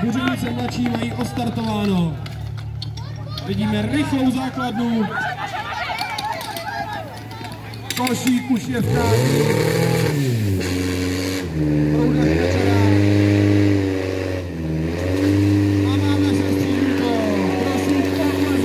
Buřovice mladší mají ostartováno. Vidíme rychlou základnu. Košík už je v práci.